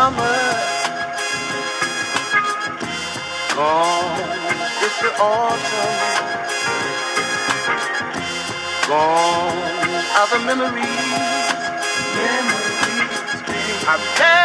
summer. Gone is the autumn. Gone are the memories. Memories. You.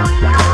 Yeah.